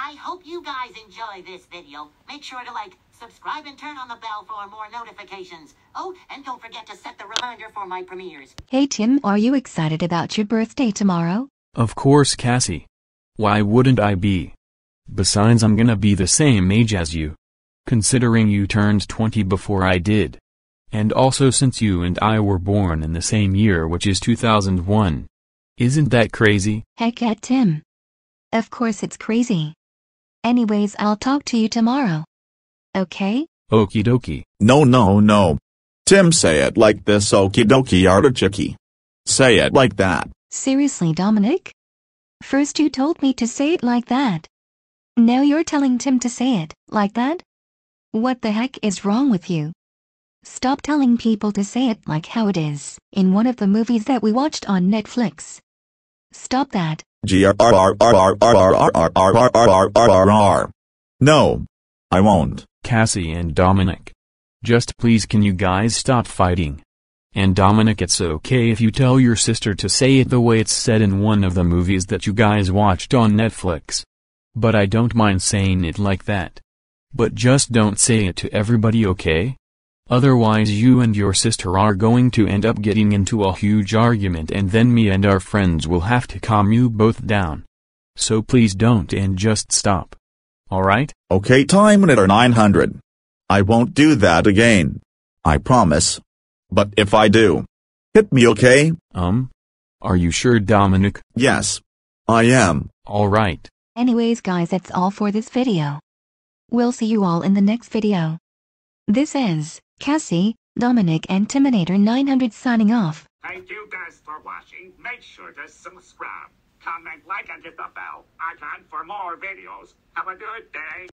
I hope you guys enjoy this video. Make sure to like, subscribe, and turn on the bell for more notifications. Oh, and don't forget to set the reminder for my premieres. Hey Tim, are you excited about your birthday tomorrow? Of course, Cassie. Why wouldn't I be? Besides, I'm gonna be the same age as you. Considering you turned 20 before I did. And also since you and I were born in the same year which is 2001. Isn't that crazy? Heck yeah, Tim. Of course it's crazy. Anyways, I'll talk to you tomorrow. Okay? Okie dokie. No, no, no. Tim, say it like this okie dokie artichoke. Say it like that. Seriously, Dominic? First you told me to say it like that. Now you're telling Tim to say it like that? What the heck is wrong with you? Stop telling people to say it like how it is in one of the movies that we watched on Netflix. Stop that. G R R R R R R R R R R R R R R. No. I won't. Cassie and Dominic. Just please can you guys stop fighting? And Dominic it's okay if you tell your sister to say it the way it's said in one of the movies that you guys watched on Netflix. But I don't mind saying it like that. But just don't say it to everybody okay? Otherwise you and your sister are going to end up getting into a huge argument and then me and our friends will have to calm you both down. So please don't and just stop. Alright? Okay, Timinator 900. I won't do that again. I promise. But if I do, hit me okay? Um? Are you sure Dominic? Yes. I am. Alright. Anyways guys that's all for this video. We'll see you all in the next video. This is Cassie, Dominic and Timinator 900 signing off. Thank you guys for watching. Make sure to subscribe, comment, like, and hit the bell icon for more videos. Have a good day.